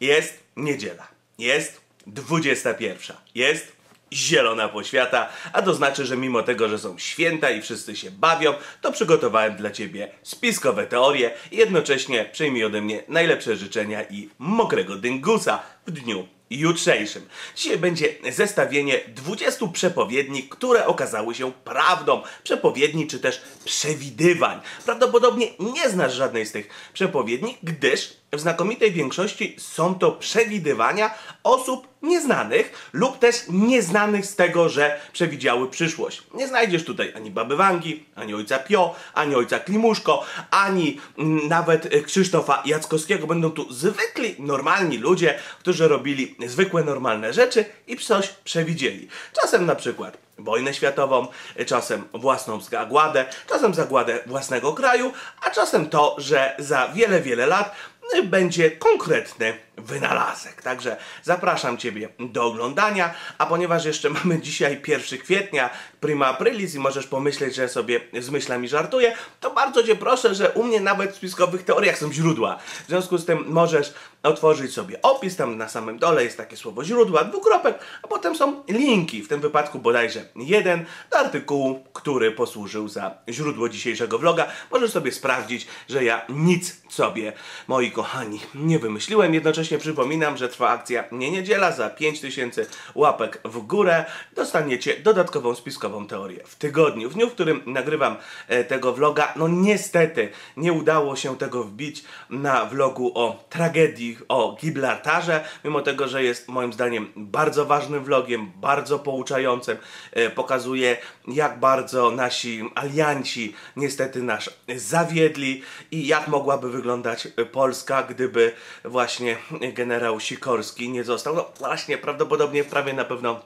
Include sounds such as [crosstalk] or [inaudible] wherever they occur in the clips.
Jest niedziela. Jest 21. Jest zielona poświata, a to znaczy, że mimo tego, że są święta i wszyscy się bawią, to przygotowałem dla Ciebie spiskowe teorie i jednocześnie przyjmij ode mnie najlepsze życzenia i mokrego dyngusa w dniu jutrzejszym. Dzisiaj będzie zestawienie 20 przepowiedni, które okazały się prawdą. Przepowiedni czy też przewidywań. Prawdopodobnie nie znasz żadnej z tych przepowiedni, gdyż w znakomitej większości są to przewidywania osób nieznanych lub też nieznanych z tego, że przewidziały przyszłość. Nie znajdziesz tutaj ani baby Wangi, ani ojca Pio, ani ojca Klimuszko, ani mm, nawet Krzysztofa Jackowskiego. Będą tu zwykli, normalni ludzie, którzy robili zwykłe, normalne rzeczy i coś przewidzieli. Czasem na przykład wojnę światową, czasem własną zagładę, czasem zagładę własnego kraju, a czasem to, że za wiele, wiele lat będzie konkretny wynalazek. Także zapraszam Ciebie do oglądania, a ponieważ jeszcze [laughs] mamy dzisiaj 1 kwietnia, prima aprilis i możesz pomyśleć, że sobie zmyślam i żartuję, to bardzo Cię proszę, że u mnie nawet w spiskowych teoriach są źródła. W związku z tym możesz otworzyć sobie opis, tam na samym dole jest takie słowo źródła, dwukropek, a potem są linki, w tym wypadku bodajże jeden, do artykułu, który posłużył za źródło dzisiejszego vloga. Możesz sobie sprawdzić, że ja nic sobie, moi kochani, nie wymyśliłem. Jednocześnie przypominam, że trwa akcja nie niedziela, za 5000 łapek w górę dostaniecie dodatkową spiskową teorię w tygodniu. W dniu, w którym nagrywam e, tego vloga, no niestety nie udało się tego wbić na vlogu o tragedii o Gibraltarze, mimo tego, że jest moim zdaniem bardzo ważnym vlogiem, bardzo pouczającym, e, pokazuje jak bardzo nasi alianci niestety nas zawiedli i jak mogłaby wyglądać Polska, gdyby właśnie generał Sikorski nie został, no właśnie prawdopodobnie prawie na pewno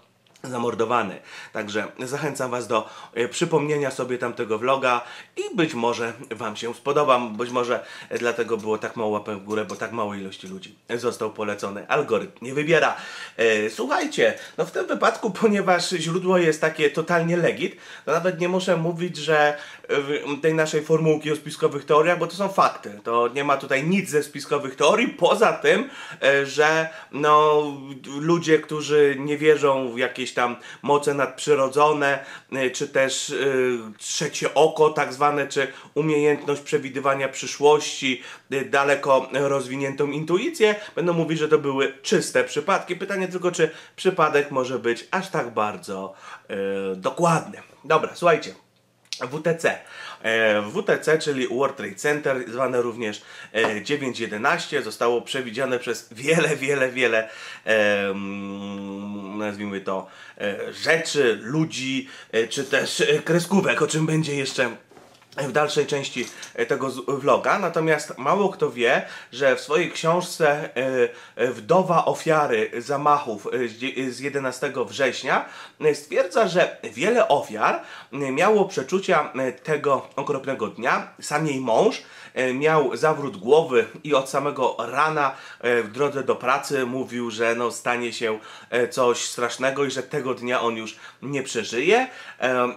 zamordowany. Także zachęcam Was do e, przypomnienia sobie tamtego vloga i być może Wam się spodoba, być może dlatego było tak mało łapek w górę, bo tak małej ilości ludzi został polecony. Algorytm nie wybiera. E, słuchajcie, no w tym wypadku, [laughs] ponieważ źródło jest takie totalnie legit, to nawet nie muszę mówić, że tej naszej formułki o spiskowych teoriach, bo to są fakty. To nie ma tutaj nic ze spiskowych teorii, poza tym, e, że no, ludzie, którzy nie wierzą w jakieś tam moce nadprzyrodzone, e, czy też y, trzecie oko tak zwane, czy umiejętność przewidywania przyszłości, daleko rozwiniętą intuicję, będą mówić, że to były czyste przypadki. Pytanie tylko, czy przypadek może być aż tak bardzo dokładny. Dobra, słuchajcie. WTC. E, WTC, czyli World Trade Center, zwane również 911, e, zostało przewidziane przez wiele, wiele, wiele nazwijmy to e, rzeczy, ludzi, czy też kreskówek, o czym będzie jeszcze w dalszej części e, tego vloga. Natomiast mało kto wie, że w swojej książce e, e, Wdowa ofiary zamachów z 11 września stwierdza, że wiele ofiar miało przeczucia tego okropnego dnia. Sam jej mąż miał zawrót głowy i od samego rana w drodze do pracy mówił, że no, stanie się coś strasznego i że tego dnia on już nie przeżyje.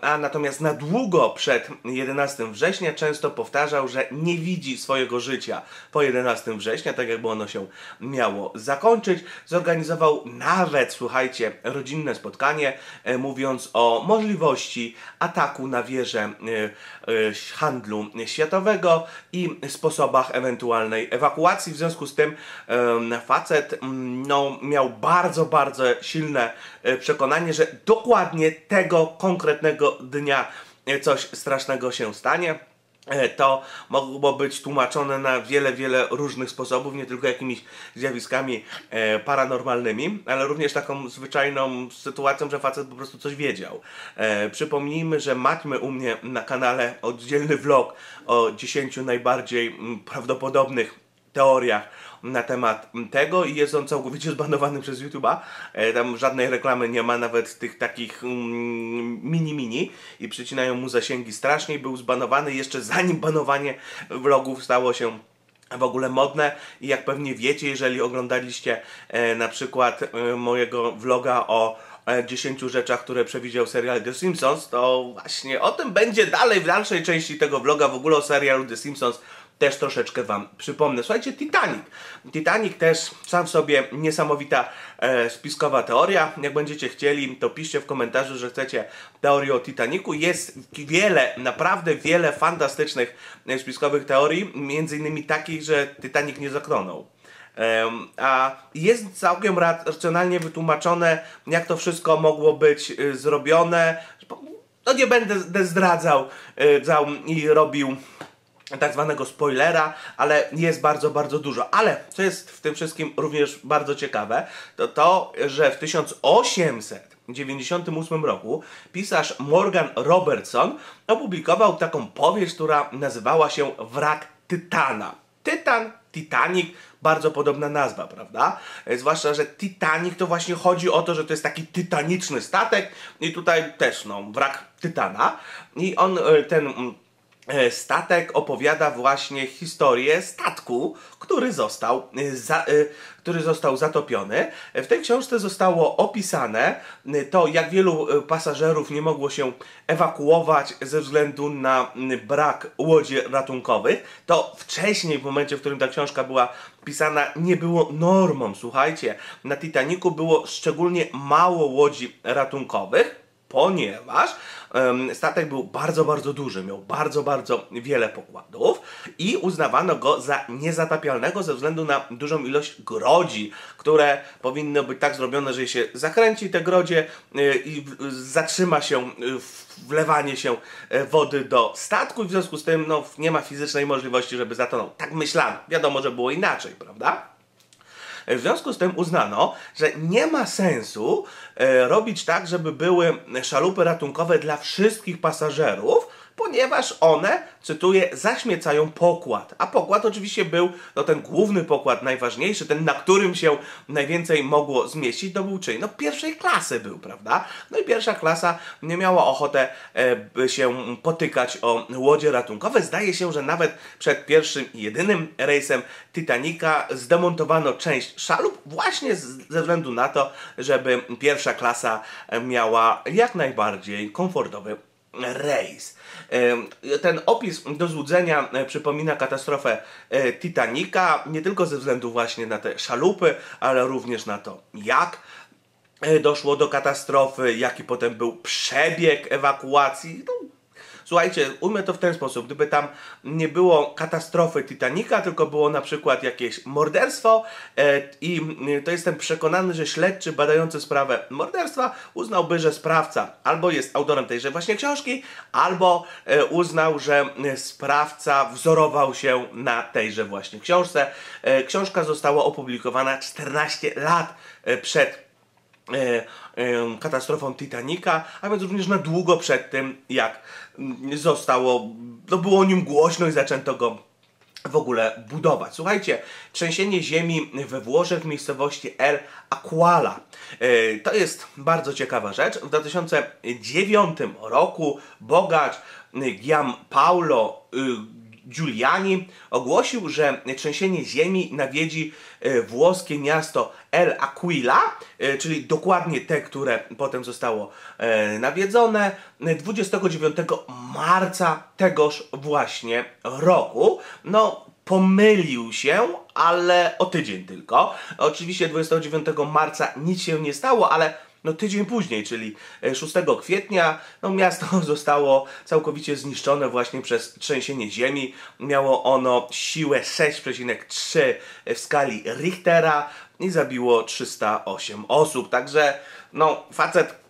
A natomiast na długo przed 11 września często powtarzał, że nie widzi swojego życia po 11 września, tak jakby ono się miało zakończyć. Zorganizował nawet, słuchajcie, rodzinne spotkanie, e, mówiąc o możliwości ataku na wieżę e, e, handlu światowego i sposobach ewentualnej ewakuacji. W związku z tym facet mm, no, miał bardzo, bardzo silne przekonanie, że dokładnie tego konkretnego dnia coś strasznego się stanie. E, to mogło być tłumaczone na wiele, wiele różnych sposobów, nie tylko jakimiś zjawiskami e, paranormalnymi, ale również taką zwyczajną sytuacją, że facet po prostu coś wiedział. E, przypomnijmy, że macie u mnie na kanale oddzielny vlog o 10 najbardziej prawdopodobnych teoriach na temat tego i jest on całkowicie [laughs] zbanowany przez YouTube'a. E, tam żadnej reklamy nie ma, nawet tych takich mini-mini mm, i przycinają mu zasięgi strasznie. Był zbanowany jeszcze zanim banowanie vlogów stało się w ogóle modne i jak pewnie wiecie, jeżeli oglądaliście e, na przykład e, mojego vloga o 10 rzeczach, które przewidział serial The Simpsons, to właśnie o tym będzie dalej w dalszej części tego vloga, w ogóle o serialu The Simpsons też troszeczkę Wam przypomnę. Słuchajcie, Titanic. Titanic też sam sobie niesamowita e, spiskowa teoria. Jak będziecie chcieli, to piszcie w komentarzu, że chcecie teorię o Titanicu. Jest wiele, naprawdę wiele fantastycznych e, spiskowych teorii, między innymi takich, że Titanic nie zakronął. A jest całkiem racjonalnie wytłumaczone, jak to wszystko mogło być y, zrobione. No nie będę zdradzał y, i robił tak zwanego spoilera, ale jest bardzo, bardzo dużo. Ale co jest w tym wszystkim również bardzo ciekawe, to to, że w 1898 roku pisarz Morgan Robertson opublikował taką powieść, która nazywała się Wrak Tytana. Tytan, Titanic, bardzo podobna nazwa, prawda? Zwłaszcza, że Titanic to właśnie chodzi o to, że to jest taki tytaniczny statek i tutaj też, no, wrak Tytana. I on, ten mm, statek opowiada właśnie historię statku, który został, e, za, e, który został zatopiony. W tej książce zostało opisane to, jak wielu pasażerów nie mogło się ewakuować ze względu na brak łodzi ratunkowych. To wcześniej, w momencie, w którym ta książka była pisana, nie było normą. Słuchajcie, na Titaniku było szczególnie mało łodzi ratunkowych ponieważ statek był bardzo, bardzo duży, miał bardzo, bardzo wiele pokładów i uznawano go za niezatapialnego ze względu na dużą ilość grodzi, które powinny być tak zrobione, że się zakręci te grodzie y, i zatrzyma się y, wlewanie się y, wody do statku i w związku z tym no, nie ma fizycznej możliwości, żeby zatonął. Tak myślano. Wiadomo, że było inaczej, prawda? W związku z tym uznano, że nie ma sensu e, robić tak, żeby były szalupy ratunkowe dla wszystkich pasażerów, ponieważ one, cytuję, zaśmiecają pokład. A pokład oczywiście był no, ten główny pokład, najważniejszy, ten, na którym się najwięcej mogło zmieścić, to był czyj? No pierwszej klasy był, prawda? No i pierwsza klasa nie miała ochotę e, się potykać o łodzie ratunkowe. Zdaje się, że nawet przed pierwszym i jedynym rejsem Titanica zdemontowano część szalup właśnie z, ze względu na to, żeby pierwsza klasa miała jak najbardziej komfortowy rejs. Ten opis do złudzenia e, przypomina katastrofę e, Titanica, nie tylko ze względu właśnie na te szalupy, ale również na to, jak e, doszło do katastrofy, jaki potem był przebieg ewakuacji. No, Słuchajcie, ujmę to w ten sposób. Gdyby tam nie było katastrofy Titanica, tylko było na przykład jakieś morderstwo e, i e, to jestem przekonany, że śledczy badający sprawę morderstwa uznałby, że sprawca albo jest autorem tejże właśnie książki, albo e, uznał, że sprawca wzorował się na tejże właśnie książce. E, książka została opublikowana 14 lat e, przed katastrofą Titanica, a więc również na długo przed tym, jak zostało, no było o nim głośno i zaczęto go w ogóle budować. Słuchajcie, trzęsienie ziemi we Włoszech w miejscowości El Aquala. E, to jest bardzo ciekawa rzecz. W 2009 roku bogacz Gian Paulo y, Giuliani ogłosił, że trzęsienie ziemi nawiedzi e, włoskie miasto El Aquila, e, czyli dokładnie te, które potem zostało e, nawiedzone, 29 marca tegoż właśnie roku. No, pomylił się, ale o tydzień tylko. Oczywiście 29 marca nic się nie stało, ale no tydzień później, czyli 6 e, kwietnia, no miasto [laughs] zostało całkowicie zniszczone właśnie przez trzęsienie ziemi. Miało ono siłę 6,3 w skali Richtera i zabiło 308 osób. Także no facet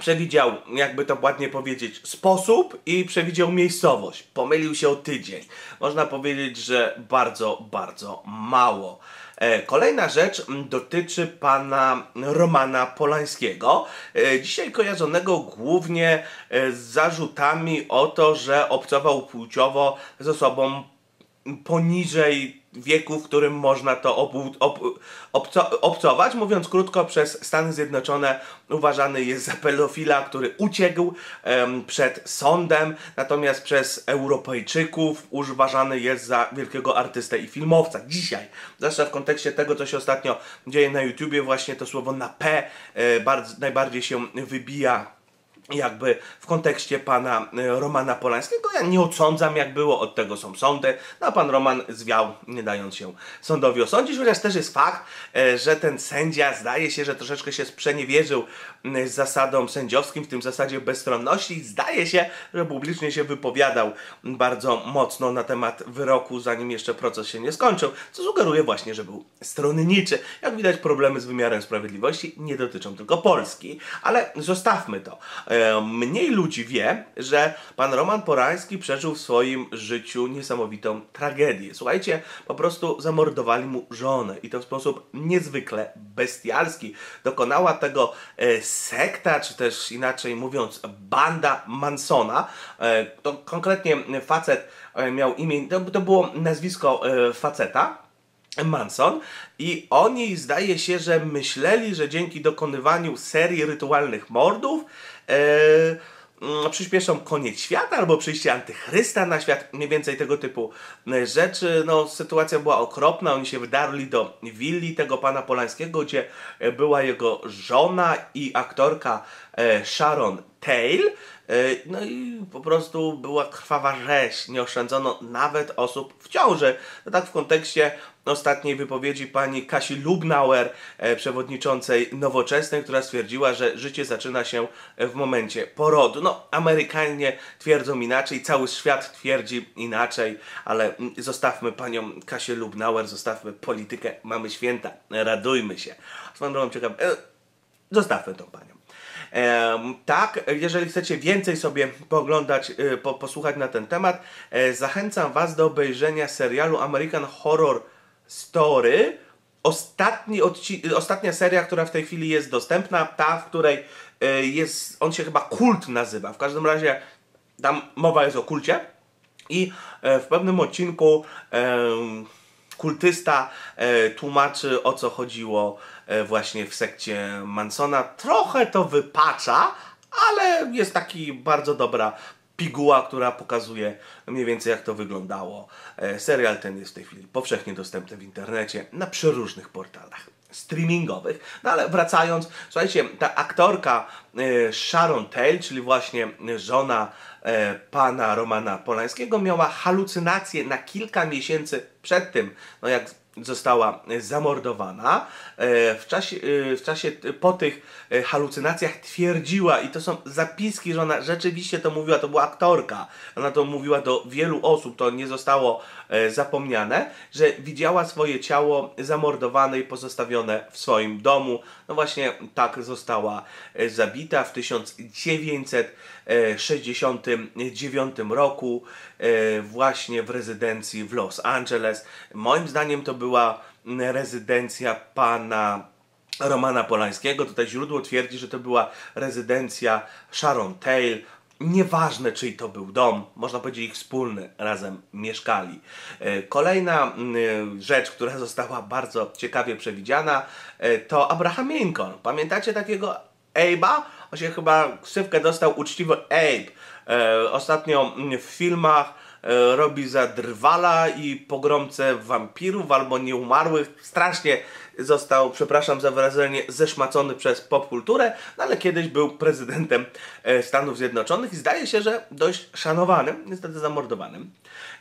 przewidział, jakby to ładnie powiedzieć, sposób i przewidział miejscowość. Pomylił się o tydzień. Można powiedzieć, że bardzo, bardzo mało. E, kolejna rzecz dotyczy pana Romana Polańskiego, e, dzisiaj kojarzonego głównie e, z zarzutami o to, że obcował płciowo z osobą poniżej wieku, w którym można to ob, ob, obco, obcować. Mówiąc krótko, przez Stany Zjednoczone uważany jest za pedofila, który uciekł przed sądem, natomiast przez Europejczyków uważany jest za wielkiego artystę i filmowca. Dzisiaj, zwłaszcza w kontekście tego, co się ostatnio dzieje na YouTubie, właśnie to słowo na P e, najbardziej się wybija jakby w kontekście pana e, Romana Polańskiego. Ja nie odsądzam jak było, od tego są sądy, no a pan Roman zwiał, nie dając się sądowi osądzić, chociaż też jest fakt, e, że ten sędzia zdaje się, że troszeczkę się sprzeniewierzył z zasadą sędziowskim, w tym zasadzie bezstronności zdaje się, że publicznie się wypowiadał bardzo mocno na temat wyroku, zanim jeszcze proces się nie skończył, co sugeruje właśnie, że był stronniczy. Jak widać problemy z wymiarem sprawiedliwości nie dotyczą tylko Polski, ale zostawmy to. E, mniej ludzi wie, że pan Roman Porański przeżył w swoim życiu niesamowitą tragedię. Słuchajcie, po prostu zamordowali mu żonę i to w sposób niezwykle bestialski. Dokonała tego e, sekta, czy też inaczej mówiąc banda Mansona. E, to konkretnie facet miał imię, to było nazwisko faceta, Manson i oni zdaje się, że myśleli, że dzięki dokonywaniu serii rytualnych mordów przyspieszą koniec świata albo przyjście antychrysta na świat, mniej więcej tego typu e, rzeczy. No, sytuacja była okropna, oni się wydarli do willi tego pana Polańskiego, gdzie e, była jego żona i aktorka e, Sharon Tail. No i po prostu była krwawa rzeź, nie oszczędzono nawet osób w ciąży. No tak w kontekście ostatniej wypowiedzi pani Kasi Lubnauer, e, przewodniczącej Nowoczesnej, która stwierdziła, że życie zaczyna się w momencie porodu. No, Amerykanie twierdzą inaczej, cały świat twierdzi inaczej, ale zostawmy panią Kasię Lubnauer, zostawmy politykę, mamy święta, radujmy się. Swoją drogą ciekawe, zostawmy tą panią. Tak, jeżeli chcecie więcej sobie pooglądać, e, po, posłuchać na ten temat, zachęcam Was do obejrzenia serialu American Horror Story. Ostatni ostatnia seria, która w tej chwili jest dostępna, ta, w której y, jest, on się chyba Kult nazywa. W każdym razie tam mowa jest o kulcie i y, w pewnym odcinku y, kultysta tłumaczy o co chodziło właśnie w sekcie Mansona. Trochę to wypacza, ale jest taki bardzo dobra piguła, która pokazuje mniej więcej jak to wyglądało. E, serial ten jest w tej chwili powszechnie dostępny w internecie na przeróżnych portalach streamingowych. No ale wracając, słuchajcie, ta aktorka e, Sharon Tail, czyli właśnie żona e, pana Romana Polańskiego, miała halucynacje na kilka miesięcy przed tym, no jak została zamordowana. E, w czasie, w czasie po tych halucynacjach twierdziła, i to są zapiski, że ona rzeczywiście to mówiła, to była aktorka, ona to mówiła do wielu osób, to nie zostało zapomniane, że widziała swoje ciało zamordowane i pozostawione w swoim domu. No właśnie tak została zabita w 1969 roku właśnie w rezydencji w Los Angeles. Moim zdaniem to była rezydencja pana Romana Polańskiego. Tutaj źródło twierdzi, że to była rezydencja Sharon Tail. Nieważne, czyj to był dom, można powiedzieć ich wspólny, razem mieszkali. E, kolejna rzecz, która [laughs] została bardzo ciekawie przewidziana, e, to Abraham Lincoln. Pamiętacie takiego Abe'a? On się chyba ksywkę dostał uczciwo Abe. E, ostatnio w filmach E, robi za drwala i pogromcę wampirów albo nieumarłych. Strasznie został, przepraszam za wyrażenie, zeszmacony przez popkulturę, no ale kiedyś był prezydentem e, Stanów Zjednoczonych i zdaje się, że dość szanowanym, niestety zamordowanym.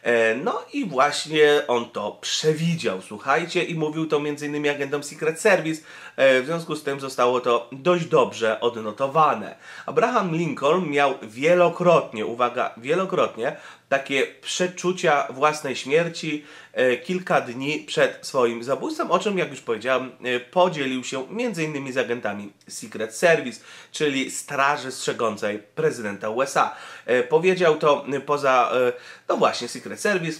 E, no i właśnie on to przewidział, słuchajcie, i mówił to m.in. agentom Secret Service, w związku z tym zostało to dość dobrze odnotowane. Abraham Lincoln miał wielokrotnie, uwaga, wielokrotnie takie przeczucia własnej śmierci e, kilka dni przed swoim zabójstwem, o czym, jak już powiedziałem, e, podzielił się m.in. z agentami Secret Service, czyli Straży Strzegącej prezydenta USA. E, powiedział to poza, no właśnie, Secret Service,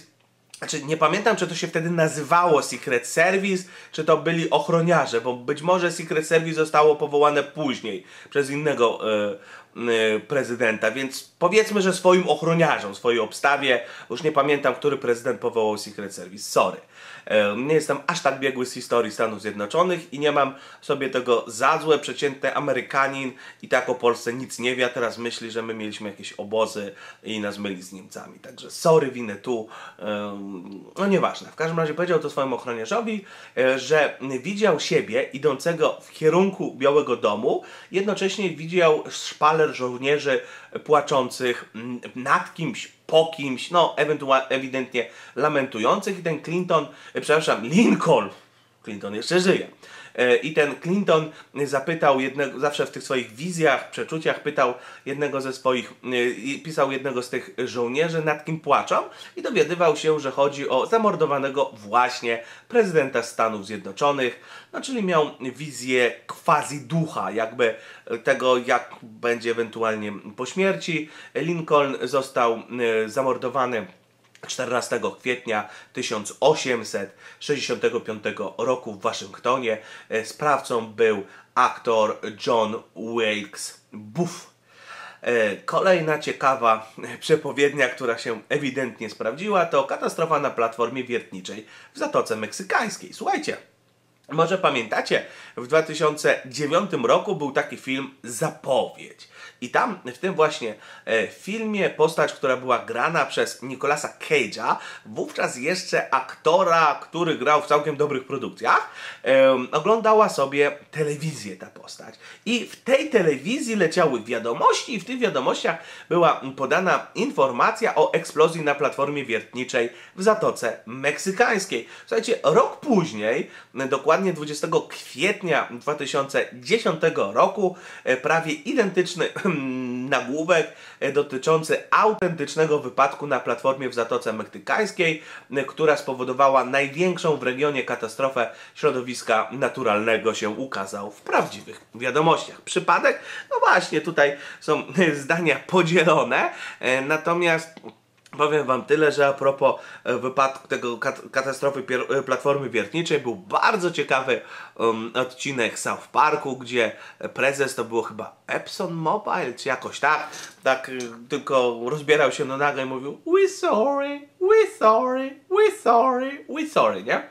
znaczy, nie pamiętam, czy to się wtedy nazywało Secret Service, czy to byli ochroniarze, bo być może Secret Service zostało powołane później przez innego Y, prezydenta, więc powiedzmy, że swoim ochroniarzom, swojej obstawie, już nie pamiętam, który prezydent powołał Secret Service, sorry. E, nie jestem aż tak biegły z historii Stanów Zjednoczonych i nie mam sobie tego za złe. Przeciętny Amerykanin i tak o Polsce nic nie wie, a teraz myśli, że my mieliśmy jakieś obozy i nas myli z Niemcami. Także sorry, winę tu. No nieważne. W każdym razie powiedział to swojemu ochroniarzowi, e, że widział siebie idącego w kierunku Białego Domu, jednocześnie widział żołnierzy płaczących nad kimś, po kimś, no ewentualnie, ewidentnie lamentujących. I ten Clinton, przepraszam, Lincoln, Clinton jeszcze żyje, I ten Clinton zapytał jednego, zawsze w tych swoich wizjach, przeczuciach pytał jednego ze swoich, e, pisał jednego z tych żołnierzy, nad kim płaczą i dowiadywał się, że chodzi o zamordowanego właśnie prezydenta Stanów Zjednoczonych, no czyli miał wizję quasi ducha, jakby tego, jak będzie ewentualnie po śmierci. Lincoln został e, zamordowany 14 kwietnia 1865 roku w Waszyngtonie e, sprawcą był aktor John Wilkes Booth. E, kolejna ciekawa przepowiednia, która się ewidentnie sprawdziła, to katastrofa na platformie wiertniczej w Zatoce Meksykańskiej. Słuchajcie, może pamiętacie, w 2009 roku był taki film Zapowiedź. I tam w tym właśnie e, filmie postać, która była grana przez Nicolasa Cage'a, wówczas jeszcze aktora, który grał w całkiem dobrych produkcjach, e, oglądała sobie telewizję ta postać. I w tej telewizji leciały wiadomości i w tych wiadomościach była podana informacja o eksplozji na platformie wiertniczej w Zatoce Meksykańskiej. Słuchajcie, rok później, dokładnie 20 kwietnia 2010 roku, e, prawie identyczny [clears throat] nagłówek e, dotyczący autentycznego wypadku na platformie w Zatoce Meksykańskiej, e, która spowodowała największą w regionie katastrofę środowiska naturalnego się ukazał w prawdziwych wiadomościach. Przypadek? No właśnie, tutaj są [laughs] zdania podzielone, natomiast Powiem Wam tyle, że a propos e, wypadku tego katastrofy e, platformy wiertniczej był bardzo ciekawy um, odcinek South Parku, gdzie prezes to było chyba Epson Mobile, czy jakoś tak, tak y, tylko rozbierał się na nagle i mówił we sorry, we sorry, we sorry, we sorry, nie?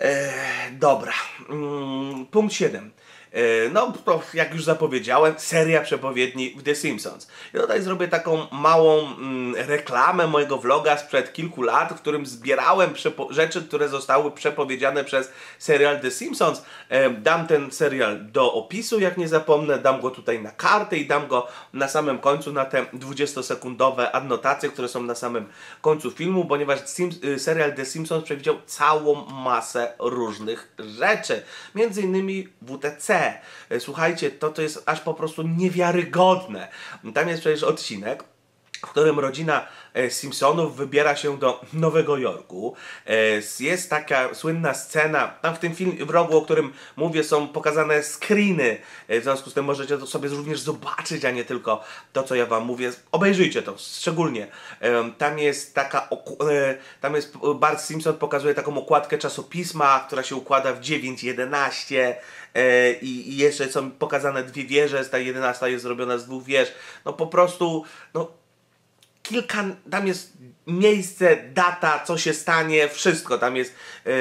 E, dobra, mm, punkt 7. E, no, to jak już zapowiedziałem, seria przepowiedni w The Simpsons. I tutaj zrobię taką małą mm, reklamę mojego vloga sprzed kilku lat, w którym zbierałem rzeczy, które zostały przepowiedziane przez serial The Simpsons. E, dam ten serial do opisu, jak nie zapomnę, dam go tutaj na kartę i dam go na samym końcu na te 20-sekundowe adnotacje, które są na samym końcu filmu, ponieważ y, serial The Simpsons przewidział całą masę różnych rzeczy. Między innymi WTC, E, słuchajcie, to, to jest aż po prostu niewiarygodne. Tam jest przecież odcinek, w którym rodzina e, Simpsonów wybiera się do Nowego Jorku. E, jest taka słynna scena, tam w tym filmie, w rogu, o którym mówię, są pokazane screeny, w związku z tym możecie to sobie również zobaczyć, a nie tylko to, co ja wam mówię. Obejrzyjcie to, szczególnie. Tam jest taka, tam jest, Bart Simpson pokazuje taką okładkę czasopisma, która się układa w 9.11, E, i, jeszcze są pokazane dwie wieże, ta jedenasta jest zrobiona z dwóch wież. No po prostu, no kilka, tam jest miejsce, data, co się stanie, wszystko. Tam jest yy,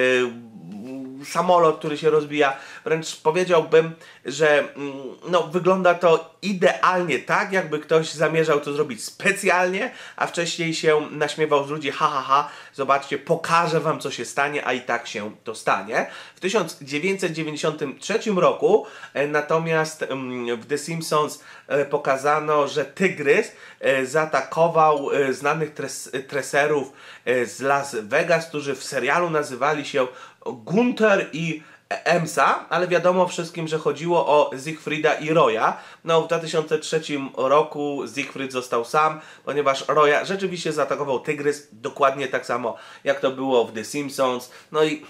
samolot, który się rozbija. Wręcz powiedziałbym, że mm, no, wygląda to idealnie tak, jakby ktoś zamierzał to zrobić specjalnie, a wcześniej się naśmiewał z ludzi, ha, ha, ha, zobaczcie, pokażę wam, co się stanie, a i tak się to stanie. W 1993 roku e, natomiast mm, w The Simpsons e, pokazano, że tygrys e, zaatakował znanych tres treserów z Las Vegas, którzy w serialu nazywali się Gunter i Emsa, ale wiadomo wszystkim, że chodziło o Siegfrieda i Roya. No w 2003 roku Siegfried został sam, ponieważ Roya rzeczywiście zaatakował tygrys, dokładnie tak samo jak to było w The Simpsons. No i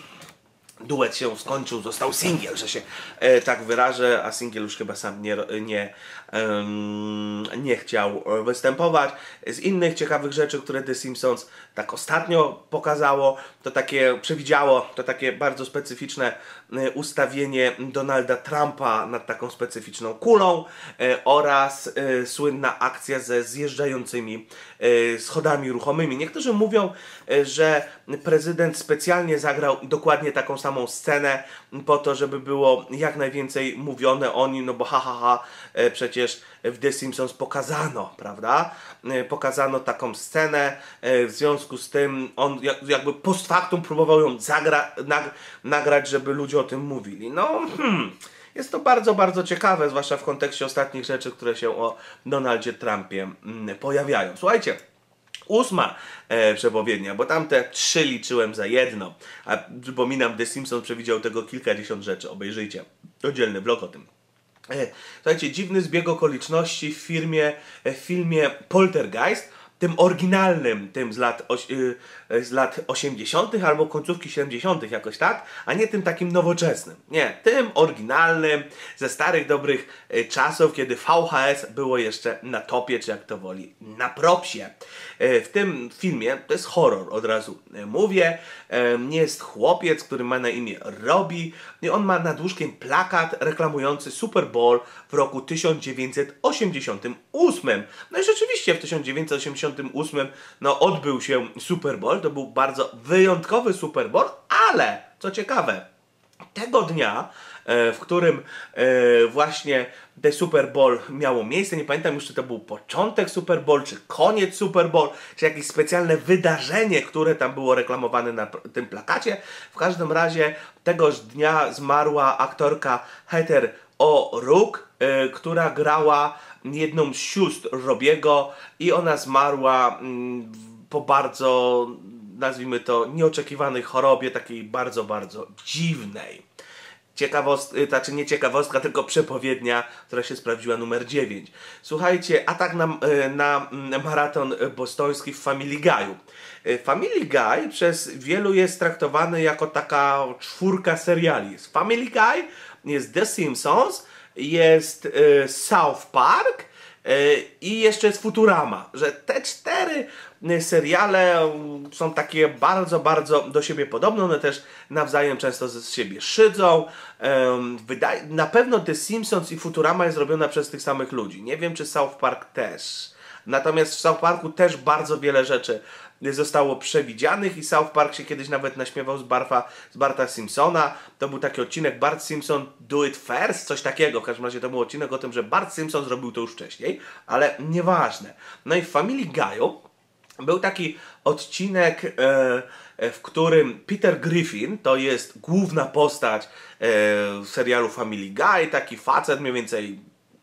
duet się skończył, został singiel, że się e, tak wyrażę, a singiel już chyba sam nie, nie, nie chciał występować. Z innych ciekawych rzeczy, które The Simpsons tak ostatnio pokazało, to takie przewidziało, to takie bardzo specyficzne e, ustawienie Donalda Trumpa nad taką specyficzną kulą e, oraz e, słynna akcja ze zjeżdżającymi e, schodami ruchomymi. Niektórzy mówią, e, że prezydent specjalnie zagrał dokładnie taką samą scenę po to, żeby było jak najwięcej mówione o nim, no bo ha, ha, ha, e, przecież w The Simpsons pokazano, prawda? E, Pokazano taką scenę, e, w związku z tym on jak- jakby post factum próbował ją zagra, nag, nagrać, żeby ludzie o tym mówili. No, hmm. Jest to bardzo, bardzo ciekawe, zwłaszcza w kontekście ostatnich rzeczy, które się o Donaldzie Trumpie mm, pojawiają. Słuchajcie, Ósma e, przepowiednia, bo tamte trzy liczyłem za jedno. A przypominam, The Simpsons przewidział tego kilkadziesiąt rzeczy. Obejrzyjcie. Oddzielny vlog o tym. E, Słuchajcie, dziwny zbieg okoliczności w firmie, w filmie Poltergeist, tym oryginalnym, tym z lat, oś, y, z lat 80. albo końcówki 70. jakoś tak, a nie tym takim nowoczesnym. Nie, tym oryginalnym, ze starych dobrych y, czasów, kiedy VHS było jeszcze na topie, czy jak to woli, na propsie. Y, W tym filmie, to jest horror, od razu y, mówię, y, nie jest chłopiec, który ma na imię Robbie i on ma nad łóżkiem plakat reklamujący Super Bowl w roku 1988. No i rzeczywiście w 1988 no, odbył się Super Bowl, to był bardzo wyjątkowy Super Bowl, ale co ciekawe, tego dnia, w którym e, właśnie ten Super Bowl miało miejsce, nie pamiętam już czy to był początek Super Bowl, czy koniec Super Bowl, czy jakieś specjalne wydarzenie, które tam było reklamowane na tym plakacie. W każdym razie tegoż dnia zmarła aktorka Heather O'Rourke, e, która grała jedną z sióstr Robiego i ona zmarła mm, po bardzo nazwijmy to, nieoczekiwanej chorobie, takiej bardzo, bardzo dziwnej. Ciekawostka, znaczy nie ciekawostka, tylko przepowiednia, która się sprawdziła numer 9. Słuchajcie, atak na, e, na mm, maraton bostoński w Family Guy'u. E, Family Guy przez wielu jest traktowany jako taka czwórka seriali. Jest Family Guy, jest The Simpsons, jest South Park, I jeszcze jest Futurama, że te cztery seriale mm, są takie bardzo, bardzo do siebie podobne. One też nawzajem często z siebie szydzą. Na pewno The Simpsons i Futurama jest robiona przez tych samych ludzi. Nie wiem, czy South Park też. Natomiast w South Parku też bardzo wiele rzeczy zostało przewidzianych i South Park się kiedyś nawet naśmiewał z, Barfa, z Barta Simpsona. To był taki odcinek Bart Simpson Do It First, coś takiego. W każdym razie to był odcinek o tym, że Bart Simpson zrobił to już wcześniej, ale nieważne. No i w Family Guy'u był taki odcinek, e, w którym Peter Griffin, to jest główna postać e, serialu Family Guy, taki facet mniej więcej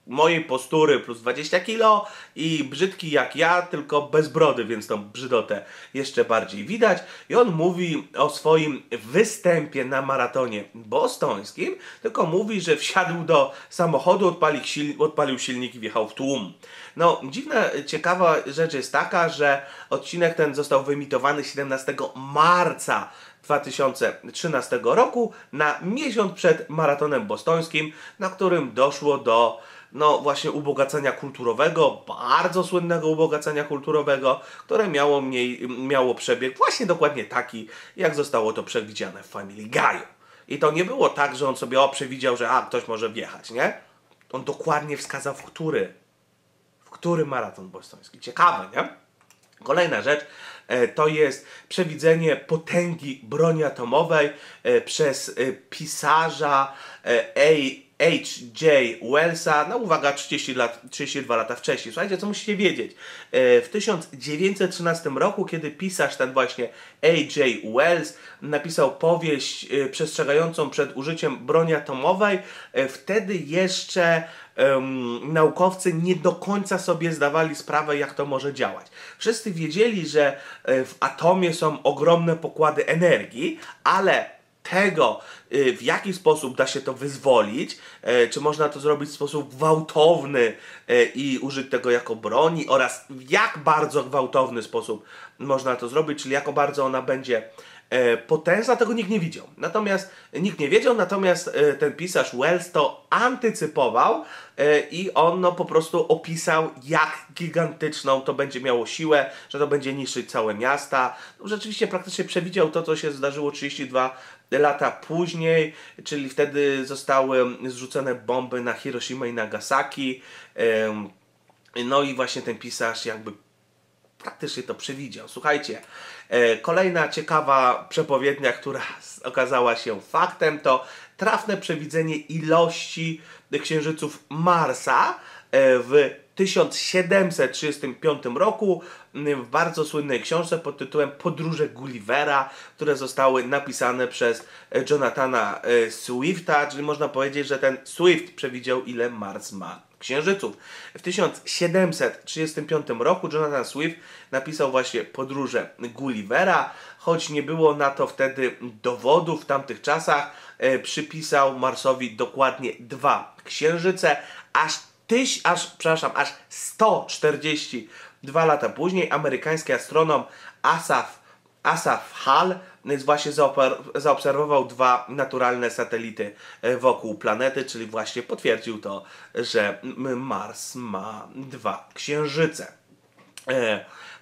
mojej postury plus 20 kilo i brzydki jak ja, tylko bez brody, więc tą brzydotę jeszcze bardziej widać. I on mówi o swoim występie na maratonie bostońskim, tylko mówi, że wsiadł do samochodu, odpalił, sil odpalił silnik i wjechał w tłum. No, dziwna, ciekawa rzecz jest taka, że odcinek ten został wyemitowany 17 marca 2013 roku na miesiąc przed maratonem bostońskim, na którym doszło do no właśnie ubogacenia kulturowego, bardzo słynnego ubogacenia kulturowego, które miało, mniej, miało przebieg właśnie dokładnie taki, jak zostało to przewidziane w Family Guy'u. I to nie było tak, że on sobie o przewidział, że a, ktoś może wjechać, nie? On dokładnie wskazał, w który, w który maraton bostoński. Ciekawe, nie? Kolejna rzecz e, to jest przewidzenie potęgi broni atomowej e, przez e, pisarza A. H.J. Wellsa, no uwaga, 30 lat, 32 lata wcześniej. Słuchajcie, co musicie wiedzieć. E, W 1913 roku, kiedy pisarz ten właśnie A.J. Wells napisał powieść e, przestrzegającą przed użyciem broni atomowej, e, wtedy jeszcze em, naukowcy nie do końca sobie zdawali sprawę, jak to może działać. Wszyscy wiedzieli, że w atomie są ogromne pokłady energii, ale tego, y, w jaki sposób da się to wyzwolić, e, czy można to zrobić w sposób gwałtowny e, i użyć tego jako broni, oraz w jak bardzo gwałtowny sposób można to zrobić, czyli jako bardzo ona będzie e, potężna, tego nikt nie widział. Natomiast nikt nie wiedział, natomiast ten pisarz Wells to antycypował i on no, po prostu opisał, jak gigantyczną to będzie miało siłę, że to będzie niszczyć całe miasta. No, rzeczywiście praktycznie przewidział to, co się zdarzyło 32 lata później, czyli wtedy zostały zrzucone bomby na Hiroshima i Nagasaki. No i właśnie ten pisarz jakby praktycznie to przewidział. Słuchajcie, e, kolejna ciekawa przepowiednia, która okazała się faktem, to trafne przewidzenie ilości księżyców Marsa e, w 1735 roku w bardzo słynnej książce pod tytułem Podróże Gullivera, które zostały napisane przez Jonathana e, Swifta, czyli można powiedzieć, że ten Swift przewidział ile Mars ma księżyców. W 1735 roku Jonathan Swift napisał właśnie Podróże Gullivera, choć nie było na to wtedy dowodów w tamtych czasach, e, przypisał Marsowi dokładnie dwa księżyce, aż tyś, aż, przepraszam, aż 142 lata później amerykański astronom Asaf, Asaf Hall właśnie zaobserwował dwa naturalne satelity e, wokół planety, czyli właśnie potwierdził to, że Mars ma dwa księżyce.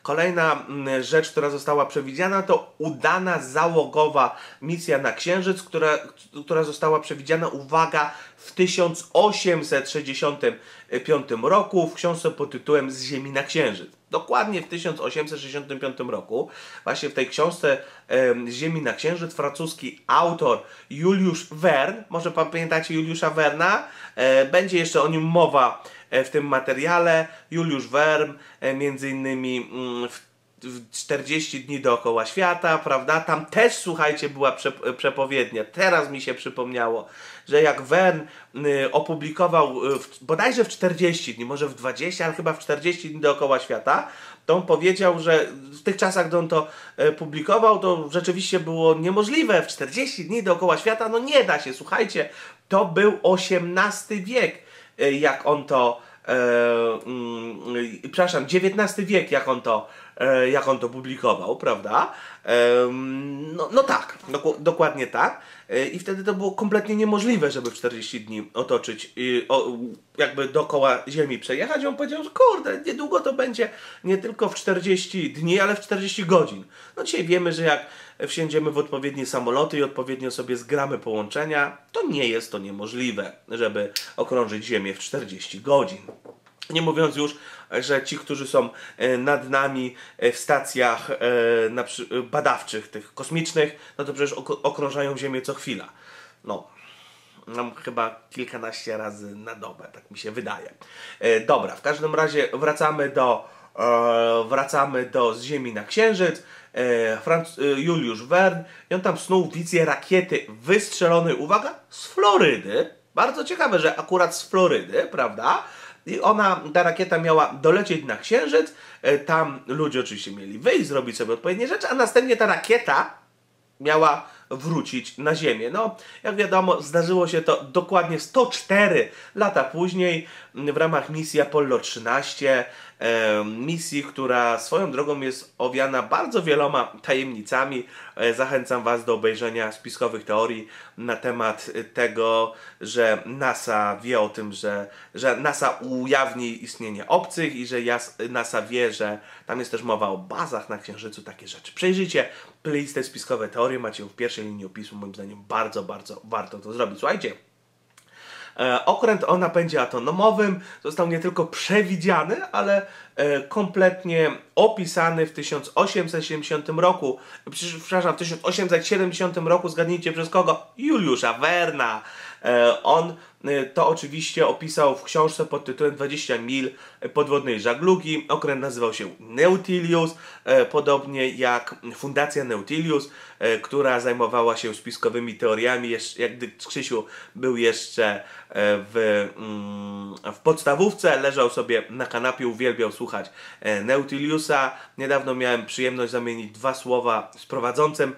Kolejna rzecz, która została przewidziana, to udana załogowa misja na Księżyc, która, która została przewidziana, uwaga, w 1865 roku w książce pod tytułem Z Ziemi na Księżyc. Dokładnie w 1865 roku, właśnie w tej książce Z Ziemi na Księżyc, francuski autor Juliusz Verne, może pamiętacie Juliusza Werna, e, będzie jeszcze o nim mowa w tym materiale. Juliusz Verne, e, między innymi mm, w 40 dni dookoła świata, prawda? Tam też, słuchajcie, była przepowiednia. Teraz mi się przypomniało, że jak Verne y, opublikował y, w, bodajże w 40 dni, może w 20, ale chyba w 40 dni dookoła świata, to on powiedział, że w tych czasach, gdy on to publikował, to rzeczywiście było niemożliwe. W 40 dni dookoła świata, no nie da się. Słuchajcie, to był XVIII wiek, jak on to e, mm, przepraszam, XIX wiek, jak on to, e, jak on to publikował, prawda? E, no, no tak, dokładnie tak. E, I wtedy to było kompletnie niemożliwe, żeby w 40 dni otoczyć, o, jakby dookoła Ziemi przejechać. I on powiedział, że kurde, niedługo to będzie nie tylko w 40 dni, ale w 40 godzin. No dzisiaj wiemy, że jak wsiądziemy w odpowiednie samoloty i odpowiednio sobie zgramy połączenia, to nie jest to niemożliwe, żeby okrążyć Ziemię w 40 godzin. Nie mówiąc już, że ci, którzy są e, nad nami e, w stacjach e, badawczych, tych kosmicznych, no to przecież okrążają Ziemię co chwila. No, chyba kilkanaście razy na dobę, tak mi się wydaje. Dobra, w każdym razie wracamy do, wracamy do z Ziemi na Księżyc. Juliusz Verne i on tam snuł wizję rakiety wystrzelonej, uwaga, z Florydy. Bardzo ciekawe, że akurat z Florydy, prawda? I ona, ta rakieta miała dolecieć na Księżyc, e, tam ludzie oczywiście mieli wyjść, zrobić sobie odpowiednie rzeczy, a następnie ta rakieta miała wrócić na Ziemię. No, jak wiadomo, zdarzyło się to dokładnie 104 lata później w ramach misji Apollo 13 misji, która swoją drogą jest owiana bardzo wieloma tajemnicami. E, zachęcam Was do obejrzenia spiskowych teorii na temat tego, że NASA wie o tym, że, że NASA ujawni istnienie obcych i że NASA wie, że tam jest też mowa o bazach na Księżycu, takie rzeczy. Przejrzyjcie playlistę spiskowe teorie, macie ją w pierwszej linii opisu, moim zdaniem bardzo, bardzo warto to zrobić. Słuchajcie, E, okręt o napędzie atomowym został nie tylko przewidziany, ale e, kompletnie opisany w 1870 roku. Przepraszam, w 1870 roku, zgadnijcie przez kogo? Juliusza Werna. E, on to oczywiście opisał w książce pod tytułem 20 mil podwodnej żaglugi. Okręt nazywał się Neutilius, podobnie jak Fundacja Neutilius, która zajmowała się spiskowymi teoriami, jak gdy Krzysiu był jeszcze w, mm, w podstawówce, leżał sobie na kanapie, uwielbiał słuchać Neutiliusa. Niedawno miałem przyjemność zamienić dwa słowa z prowadzącym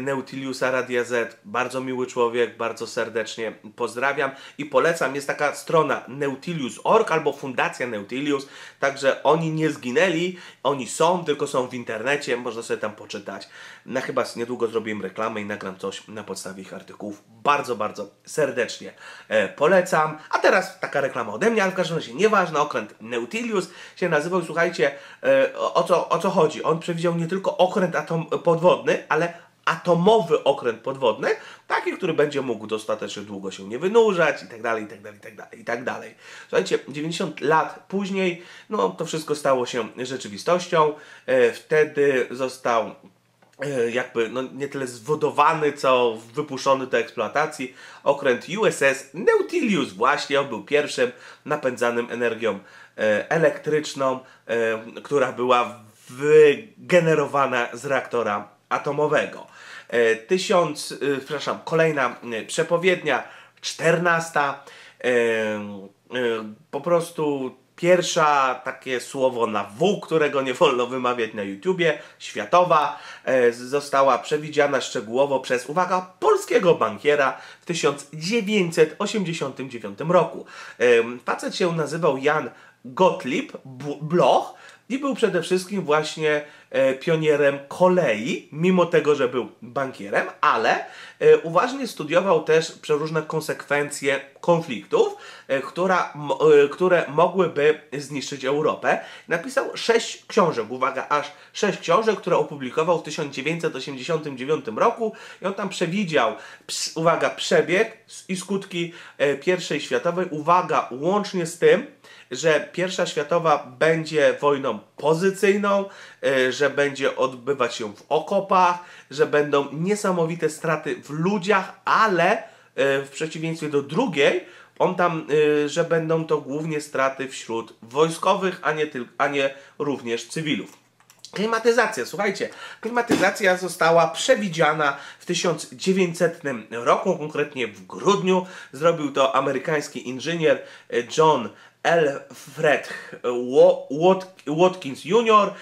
Neutiliusa Radia Z. Bardzo miły człowiek, bardzo serdecznie pozdrawiam i polecam. Jest taka strona neutilius.org albo Fundacja Neutilius, także oni nie zginęli, oni są, tylko są w internecie, można sobie tam poczytać. Na chyba niedługo zrobię im reklamę i nagram coś na podstawie ich artykułów. Bardzo, bardzo serdecznie e, polecam. A teraz taka reklama ode mnie, ale w każdym razie nieważne, okręt Neutilius się nazywał, słuchajcie, e, o, co, o co chodzi? On przewidział nie tylko okręt atom podwodny, ale atomowy okręt podwodny, taki, który będzie mógł dostatecznie długo się nie wynurzać i tak dalej, i tak dalej, i tak dalej, i tak dalej. Słuchajcie, 90 lat później, no to wszystko stało się rzeczywistością. E, wtedy został e, jakby no, nie tyle zwodowany, co wypuszczony do eksploatacji okręt USS Nautilus. Właśnie on był pierwszym napędzanym energią e, elektryczną, która była wygenerowana z reaktora atomowego. E, tysiąc, e, przepraszam, kolejna e, przepowiednia, czternasta, po prostu pierwsza takie słowo na W, którego nie wolno wymawiać na YouTubie, światowa, została przewidziana szczegółowo przez, uwaga, polskiego bankiera w 1989 roku. Facet się nazywał Jan Gottlieb Bloch i był przede wszystkim właśnie pionierem kolei, mimo tego, że był bankierem, ale e, uważnie studiował też przeróżne konsekwencje konfliktów, e, która, e, które mogłyby zniszczyć Europę. Napisał sześć książek, uwaga, aż sześć książek, które opublikował w 1989 roku i on tam przewidział, uwaga, przebieg i skutki e, I światowej, uwaga, łącznie z tym, że pierwsza światowa będzie wojną pozycyjną, e, że będzie odbywać się w okopach, że będą niesamowite straty w ludziach, ale e, w przeciwieństwie do drugiej, on tam, e, że będą to głównie straty wśród wojskowych, a nie, tylko, a nie również cywilów. Klimatyzacja, słuchajcie, klimatyzacja została przewidziana w 1900 roku, konkretnie w grudniu. Zrobił to amerykański inżynier John Alfred Watkins Jr.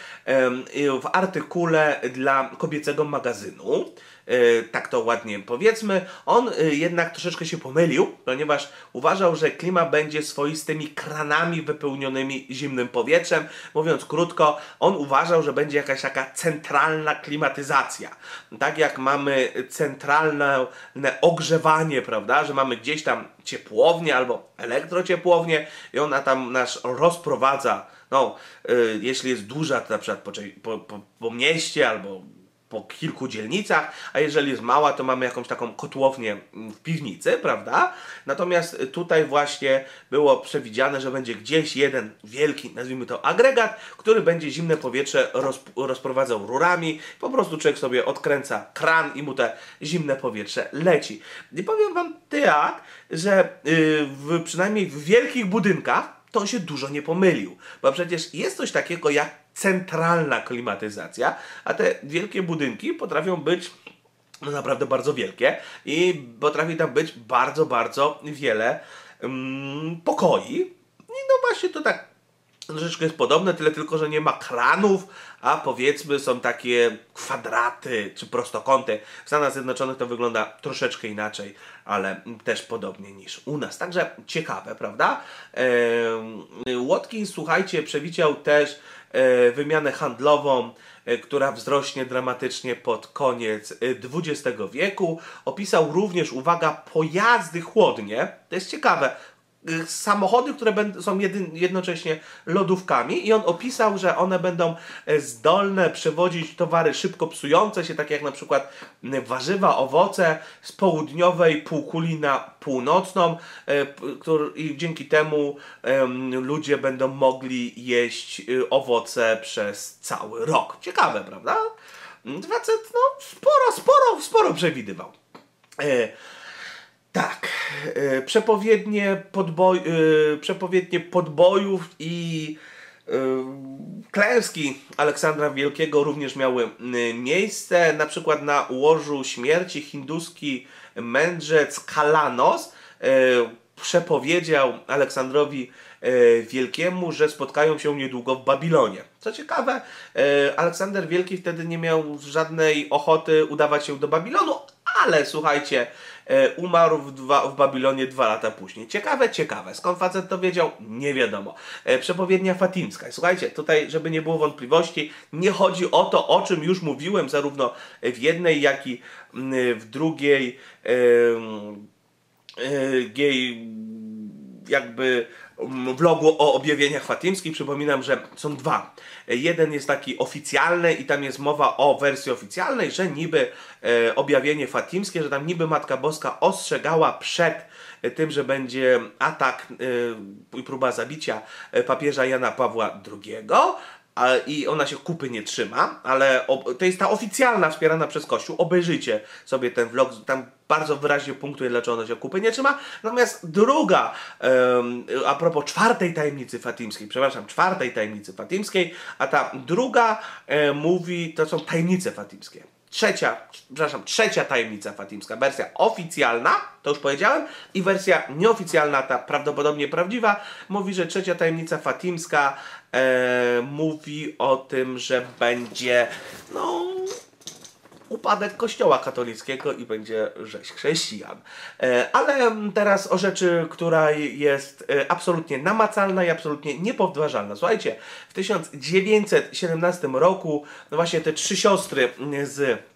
w artykule dla kobiecego magazynu. E, tak to ładnie powiedzmy. On e, jednak troszeczkę się pomylił, ponieważ uważał, że klima będzie swoistymi kranami wypełnionymi zimnym powietrzem. Mówiąc krótko, on uważał, że będzie jakaś taka centralna klimatyzacja. Tak jak mamy centralne ogrzewanie, prawda, że mamy gdzieś tam ciepłownię albo elektrociepłownię i ona tam nas rozprowadza no, y, jeśli jest duża, to na przykład po, po, po, mieście albo po kilku dzielnicach, a jeżeli jest mała, to mamy jakąś taką kotłownię w piwnicy, prawda? Natomiast tutaj właśnie było przewidziane, że będzie gdzieś jeden wielki, nazwijmy to agregat, który będzie zimne powietrze rozp rozprowadzał rurami. Po prostu człowiek sobie odkręca kran i mu te zimne powietrze leci. I powiem wam tak, że yy, w, przynajmniej w wielkich budynkach to on się dużo nie pomylił. Bo przecież jest coś takiego jak centralna klimatyzacja, a te wielkie budynki potrafią być no naprawdę bardzo wielkie i potrafi tam być bardzo, bardzo wiele um, pokoi. I no właśnie to tak troszeczkę jest podobne, tyle tylko, że nie ma kranów, a powiedzmy są takie kwadraty czy prostokąty. W Stanach Zjednoczonych to wygląda troszeczkę inaczej, ale też podobnie niż u nas. Także ciekawe, prawda? Watkins, słuchajcie, przewidział też e, wymianę handlową, e, która wzrośnie dramatycznie pod koniec XX e, wieku. Opisał również, uwaga, pojazdy chłodnie. To jest ciekawe. Y, samochody, które są jednocześnie lodówkami i on opisał, że one będą e, zdolne przewozić towary szybko psujące się, takie jak na przykład warzywa, owoce z południowej półkuli na północną e, i dzięki temu ludzie będą mogli jeść y, owoce przez cały rok. Ciekawe, prawda? Facet, no, sporo, sporo, sporo przewidywał. Tak. E, przepowiednie, e, przepowiednie podbojów i e, klęski Aleksandra Wielkiego również miały miejsce. Na przykład na łożu śmierci hinduski mędrzec Kalanos przepowiedział Aleksandrowi Wielkiemu, że spotkają się niedługo w Babilonie. Co ciekawe, Aleksander Wielki wtedy nie miał żadnej ochoty udawać się do Babilonu, ale słuchajcie, umarł w, dwa, w Babilonie dwa lata później. Ciekawe, ciekawe. Skąd facet to wiedział? Nie wiadomo. E, przepowiednia fatimska. Słuchajcie, tutaj, żeby nie było wątpliwości, nie chodzi o to, o czym już mówiłem, zarówno w jednej, jak i w drugiej jej jakby vlogu o objawieniach fatimskich. Przypominam, że są dwa. Jeden jest taki oficjalny i tam jest mowa o wersji oficjalnej, że niby e, objawienie fatimskie, że tam niby Matka Boska ostrzegała przed tym, że będzie atak e, i próba zabicia papieża Jana Pawła II, i ona się kupy nie trzyma, ale to jest ta oficjalna, wspierana przez Kościół. Obejrzyjcie sobie ten vlog, tam bardzo wyraźnie punktuje, dlaczego ona się kupy nie trzyma. Natomiast druga, um, a propos czwartej tajemnicy fatimskiej, przepraszam, czwartej tajemnicy fatimskiej, a ta druga e, mówi, to są tajemnice fatimskie trzecia, przepraszam, trzecia tajemnica fatimska, wersja oficjalna, to już powiedziałem, i wersja nieoficjalna, ta prawdopodobnie prawdziwa, mówi, że trzecia tajemnica fatimska e, mówi o tym, że będzie, no, upadek kościoła katolickiego i będzie rzeź chrześcijan. E, ale teraz o rzeczy, która jest e, absolutnie namacalna i absolutnie niepodważalna. Słuchajcie, w 1917 roku no właśnie te trzy siostry z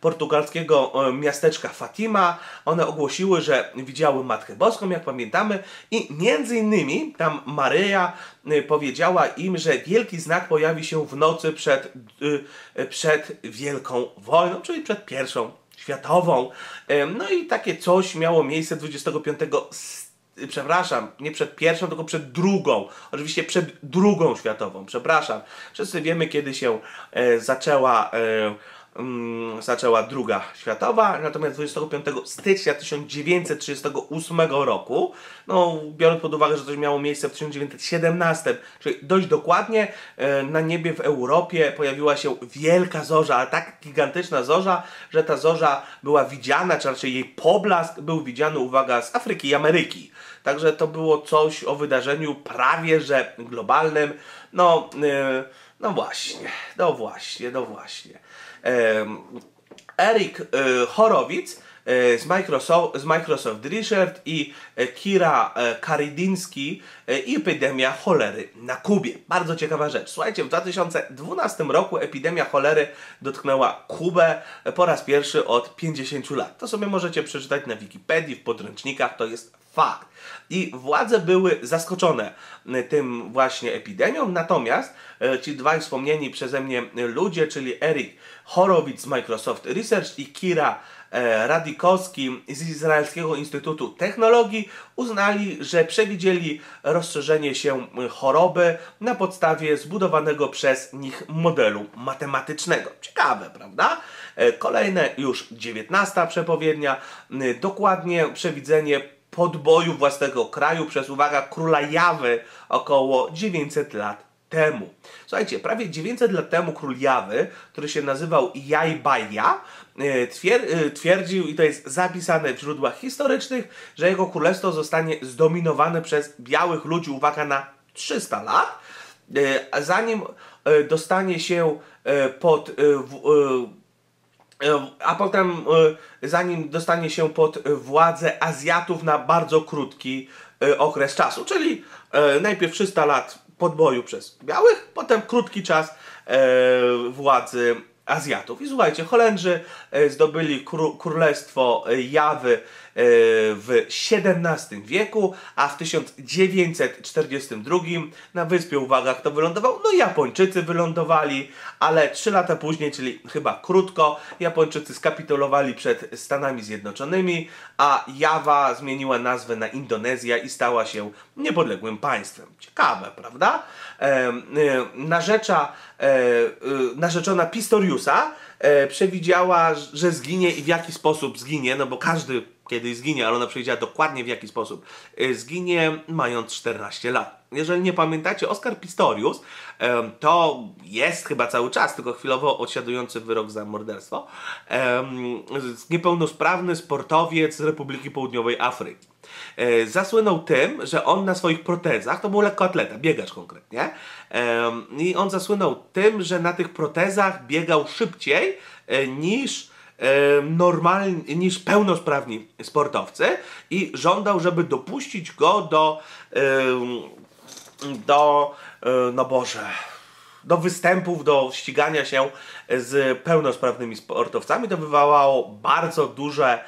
portugalskiego e, miasteczka Fatima. One ogłosiły, że widziały Matkę Boską, jak pamiętamy, i między innymi tam Maryja e, powiedziała im, że wielki znak pojawi się w nocy przed, przed Wielką Wojną, czyli przed pierwszą światową. No i takie coś miało miejsce 25 przepraszam, nie przed pierwszą, tylko przed drugą. Oczywiście przed drugą światową, przepraszam. Wszyscy wiemy, kiedy się e, zaczęła e, um, zaczęła druga światowa, natomiast 25 stycznia 1938 roku, no biorąc pod uwagę, że to miało miejsce w 1917, czyli dość dokładnie, e, na niebie w Europie pojawiła się wielka zorza, ale tak gigantyczna zorza, że ta zorza była widziana, czy raczej jej poblask był widziany, uwaga, z Afryki i Ameryki. Także to było coś o wydarzeniu prawie że globalnym. No, yy, no właśnie, no właśnie, no właśnie. Erik e, Horowitz e, z Microsoft, z Microsoft Research i e, Kira Karydiński i epidemia cholery na Kubie. Bardzo ciekawa rzecz. Słuchajcie, w 2012 roku epidemia cholery dotknęła Kubę po raz pierwszy od 50 lat. To sobie możecie przeczytać na Wikipedii, w podręcznikach, to jest fakt. I władze były zaskoczone tym właśnie epidemią, natomiast ci dwaj wspomnieni przeze mnie ludzie, czyli Erik Horowitz z Microsoft Research i Kira e, Radikowski z Izraelskiego Instytutu Technologii uznali, że przewidzieli rozszerzenie się choroby na podstawie zbudowanego przez nich modelu matematycznego. Ciekawe, prawda? E, kolejne już dziewiętnasta przepowiednia, dokładnie przewidzenie podboju własnego kraju przez, uwaga, króla Jawy około 900 lat temu. Słuchajcie, prawie 900 lat temu król Jawy, który się nazywał Jajbaja, e, e, twierdził, i to jest zapisane w źródłach historycznych, że jego królestwo zostanie zdominowane przez białych ludzi, uwaga, na 300 lat, e, zanim dostanie się pod a potem zanim dostanie się pod władzę Azjatów na bardzo krótki okres czasu, czyli najpierw 300 lat podboju przez białych, potem krótki czas e, władzy Azjatów. I słuchajcie, Holendrzy e, zdobyli królestwo Jawy E, w XVII wieku, a w 1942 na wyspie, uwaga, kto wylądował? No Japończycy wylądowali, ale trzy lata później, czyli chyba krótko, Japończycy skapitulowali przed Stanami Zjednoczonymi, a Jawa zmieniła nazwę na Indonezja i stała się niepodległym państwem. Ciekawe, prawda? E, e, narzecza, narzeczona Pistoriusa przewidziała, że zginie i w jaki sposób zginie, no bo każdy kiedyś zginie, ale ona powiedziała dokładnie w jaki sposób. Y, Zginie mając 14 lat. Jeżeli nie pamiętacie, Oscar Pistorius to jest chyba cały czas, tylko chwilowo odsiadujący wyrok za morderstwo, niepełnosprawny sportowiec z Republiki Południowej Afryki. E, Zasłynął tym, że on na swoich protezach, to był lekkoatleta, biegacz konkretnie, i on zasłynął tym, że na tych protezach biegał szybciej e, niż normalni, niż pełnosprawni sportowcy i żądał, żeby dopuścić go do do, e, no Boże, do występów, do ścigania się z pełnosprawnymi sportowcami. To wywołało bardzo duże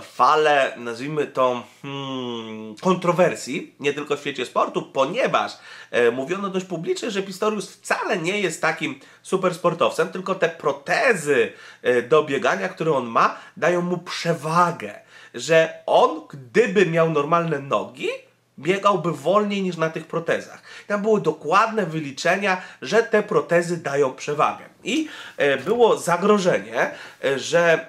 fale, nazwijmy to, hmm, kontrowersji, nie tylko w świecie sportu, ponieważ e, mówiono dość publicznie, że Pistorius wcale nie jest takim super sportowcem, tylko te protezy e, do biegania, które on ma, dają mu przewagę, że on, gdyby miał normalne nogi, biegałby wolniej niż na tych protezach. Tam były dokładne wyliczenia, że te protezy dają przewagę. I e, było zagrożenie, e, że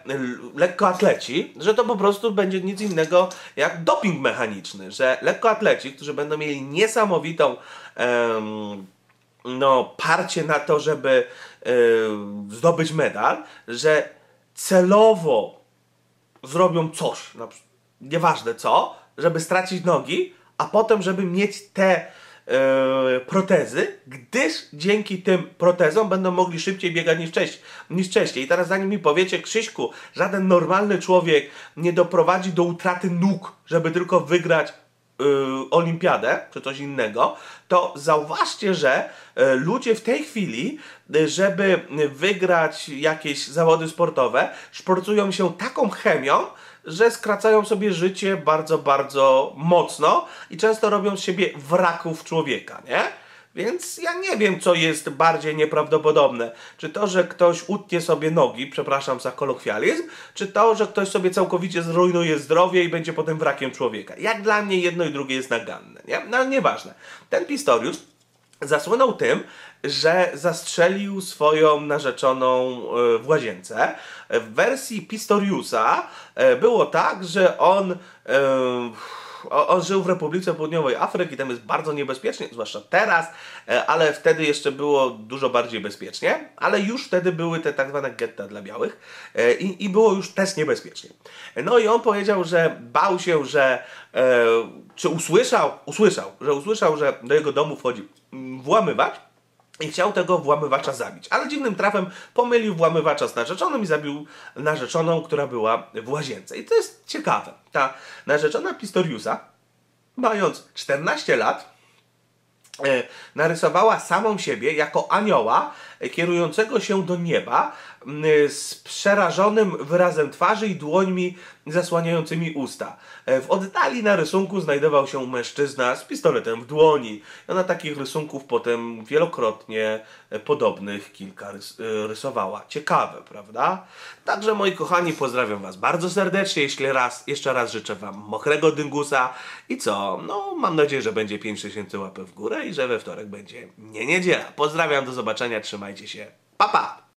lekkoatleci, że to po prostu będzie nic innego jak doping mechaniczny, że lekkoatleci, którzy będą mieli niesamowitą em, no, parcie na to, żeby em, zdobyć medal, że celowo zrobią coś, nieważne co, żeby stracić nogi, a potem, żeby mieć te e, protezy, gdyż dzięki tym protezom będą mogli szybciej biegać niż wcześniej. Niż wcześniej. I teraz zanim mi powiecie, Krzyśku, żaden normalny człowiek nie doprowadzi do utraty nóg, żeby tylko wygrać y, olimpiadę czy coś innego, to zauważcie, że y, ludzie w tej chwili, y, żeby wygrać jakieś zawody sportowe, szporcują się taką chemią, że skracają sobie życie bardzo, bardzo mocno i często robią z siebie wraków człowieka, nie? Więc ja nie wiem, co jest bardziej nieprawdopodobne. Czy to, że ktoś utnie sobie nogi, przepraszam za kolokwializm, czy to, że ktoś sobie całkowicie zrujnuje zdrowie i będzie potem wrakiem człowieka. Jak dla mnie jedno i drugie jest naganne, nie? No ale nieważne. Ten Pistorius zasłynął tym, że zastrzelił swoją narzeczoną e, w łazience. W wersji Pistoriusa e, było tak, że on, e, on żył w Republice Południowej Afryki, tam jest bardzo niebezpiecznie, zwłaszcza teraz, ale wtedy jeszcze było dużo bardziej bezpiecznie, ale już wtedy były te tak zwane getta dla białych i, i było już też niebezpiecznie. No i on powiedział, że bał się, że czy usłyszał, usłyszał, że usłyszał, że do jego domu wchodzi włamywacz i chciał tego włamywacza zabić. Ale dziwnym trafem pomylił włamywacza z narzeczoną i zabił narzeczoną, która była w łazience. I to jest ciekawe. Ta narzeczona Pistoriusa, mając 14 lat, e, narysowała samą siebie jako anioła e, kierującego się do nieba z przerażonym wyrazem twarzy i dłońmi zasłaniającymi usta. E, W oddali na rysunku znajdował się mężczyzna z pistoletem w dłoni. I Ona takich rysunków potem wielokrotnie e, podobnych kilka rys e, rysowała. Ciekawe, prawda? Także moi kochani, pozdrawiam Was bardzo serdecznie. Jeśli raz, jeszcze raz życzę Wam mokrego dyngusa i co? No, mam nadzieję, że będzie 5000 łapek w górę i że we wtorek będzie nie niedziela. Pozdrawiam, do zobaczenia, trzymajcie się. Pa, pa!